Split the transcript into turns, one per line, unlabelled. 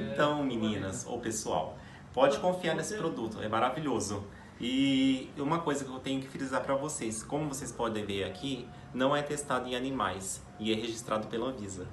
Então, meninas ou pessoal, pode confiar nesse produto, é maravilhoso. E uma coisa que eu tenho que frisar para vocês, como vocês podem ver aqui, não é testado em animais e é registrado pela Anvisa.